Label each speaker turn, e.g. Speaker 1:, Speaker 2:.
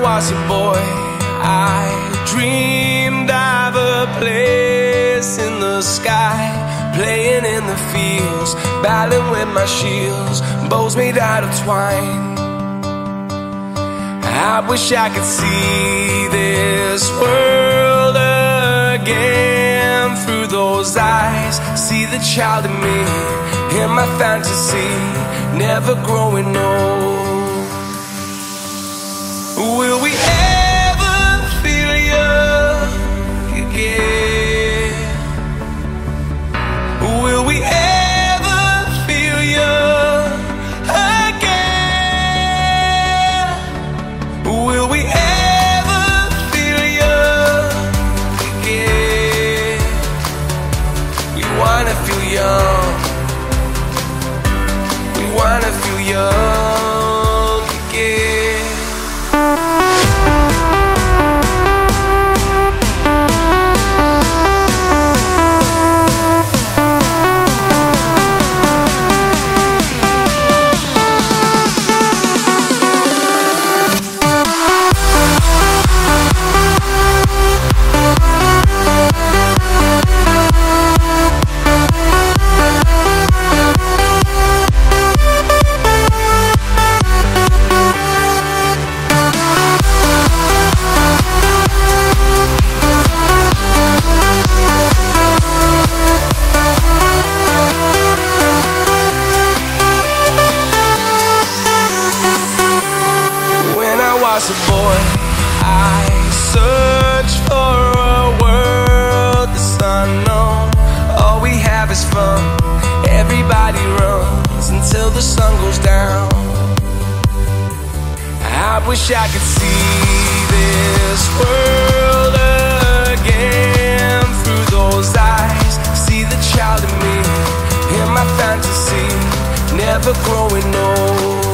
Speaker 1: was a boy, I dreamed of a place in the sky, playing in the fields, battling with my shields, bows made out of twine. I wish I could see this world again through those eyes. See the child in me, in my fantasy, never growing old. Will we ever feel young again? Will we ever feel young again? Will we ever feel young again? We wanna feel young. We wanna feel young was a boy, I searched for a world that's unknown. All we have is fun. Everybody runs until the sun goes down. I wish I could see this world again through those eyes. See the child in me, in my fantasy, never growing old.